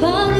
방